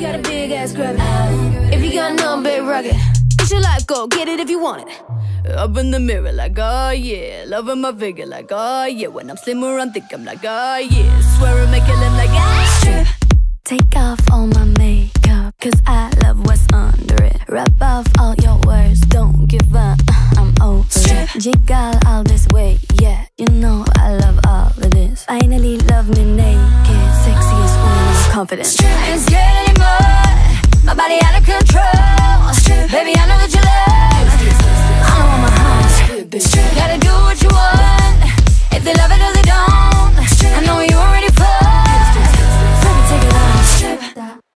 you got a big ass grab it. If you got numb, big rugged. It's your life, go get it if you want it. Up in the mirror, like, oh yeah. Loving my figure, like, oh yeah. When I'm slimmer, I'm thick, I'm like, oh yeah. Swear make it limp, like, ah, strip. Take off all my makeup, cause I love what's under it. Rub off all your words, don't give up, I'm over strip. it. Jiggle all this way, yeah, you know I love all of this. Finally, love me naked, sexiest woman, confident. Strip out of control.